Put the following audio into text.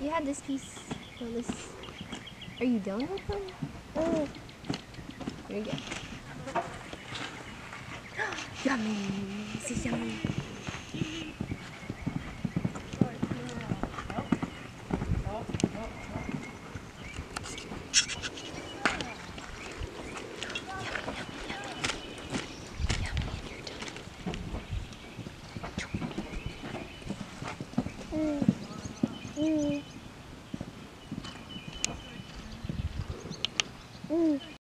You had this piece. Or this. Are you done with them? Oh. Here we go. yummy. This is yummy. Mm. 응. 응.